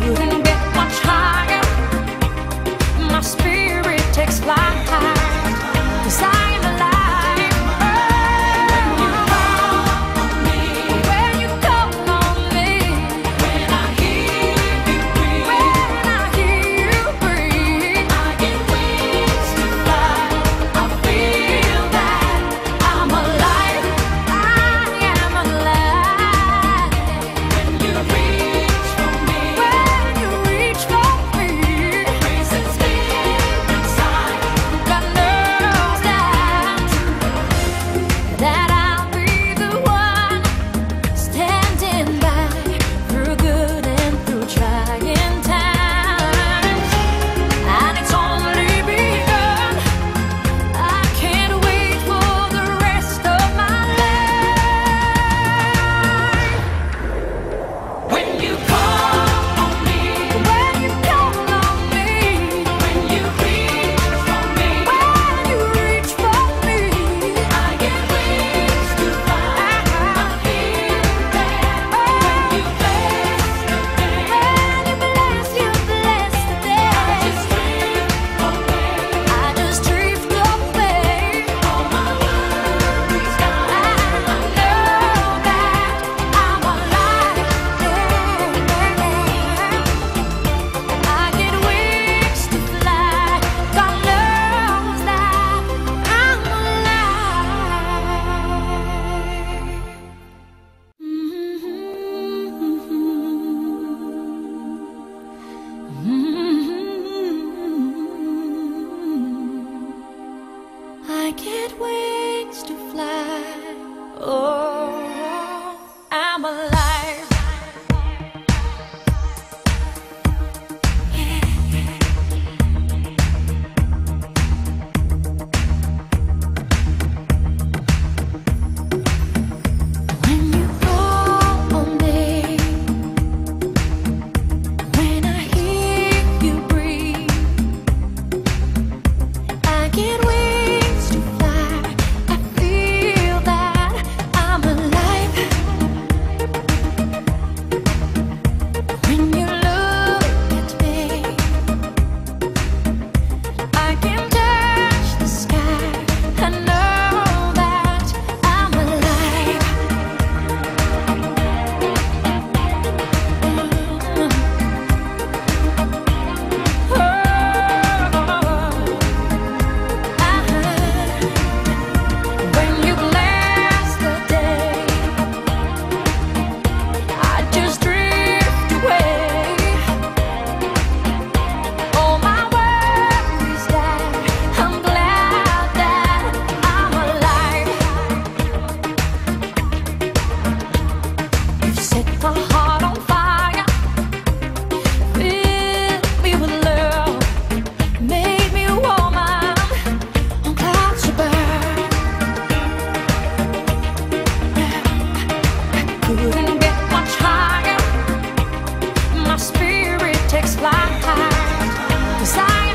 you my spirit takes flight. Cause I